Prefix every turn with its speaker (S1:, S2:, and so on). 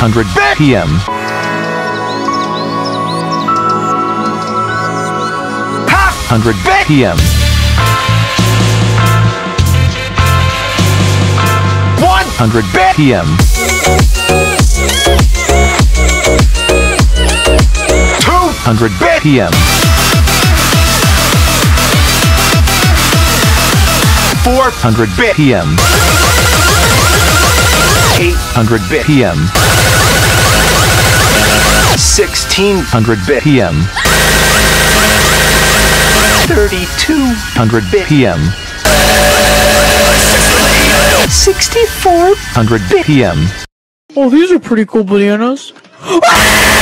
S1: 600 BPM Hundred BPM One hundred BPM Two hundred BPM Four hundred BPM Eight hundred BPM Sixteen hundred BPM 3200 BPM 6400 BPM
S2: Oh, these are pretty cool bananas.